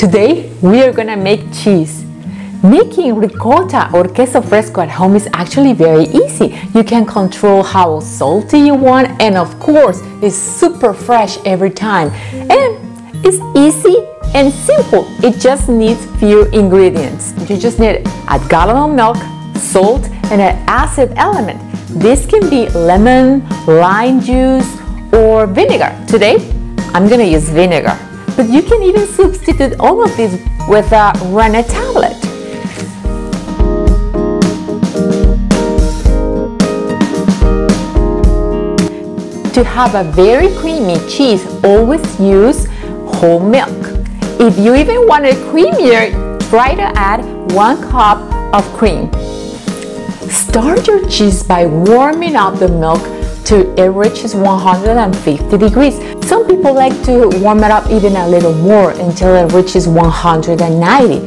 Today we are gonna make cheese. Making ricotta or queso fresco at home is actually very easy. You can control how salty you want and of course it's super fresh every time. And it's easy and simple. It just needs few ingredients. You just need a gallon of milk, salt, and an acid element. This can be lemon, lime juice, or vinegar. Today, I'm gonna use vinegar. But you can even substitute all of these with a rennet tablet. To have a very creamy cheese, always use whole milk. If you even want it creamier, try to add one cup of cream. Start your cheese by warming up the milk to it reaches 150 degrees. Some people like to warm it up even a little more until it reaches 190.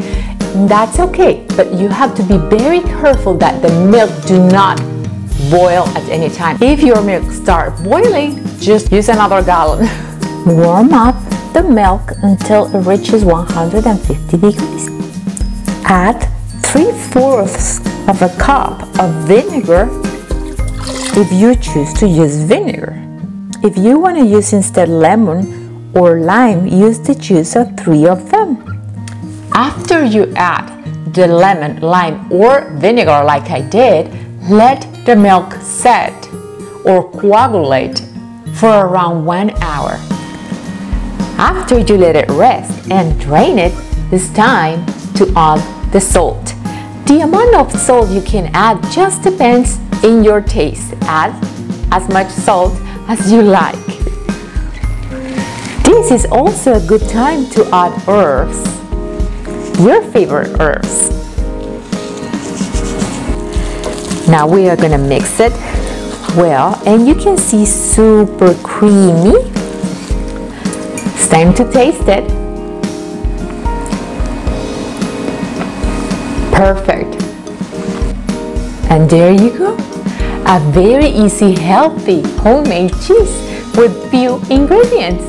That's okay, but you have to be very careful that the milk do not boil at any time. If your milk start boiling, just use another gallon. Warm up the milk until it reaches 150 degrees. Add 3 fourths of a cup of vinegar if you choose to use vinegar. If you want to use instead lemon or lime, use the juice of three of them. After you add the lemon, lime, or vinegar like I did, let the milk set or coagulate for around one hour. After you let it rest and drain it, it's time to add the salt. The amount of salt you can add just depends in your taste. Add as much salt as you like. This is also a good time to add herbs, your favorite herbs. Now we are gonna mix it well and you can see super creamy. It's time to taste it. Perfect. And there you go. A very easy, healthy, homemade cheese with few ingredients.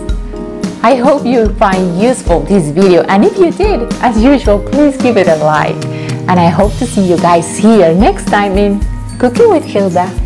I hope you find useful this video and if you did, as usual, please give it a like. And I hope to see you guys here next time in Cooking with Hilda.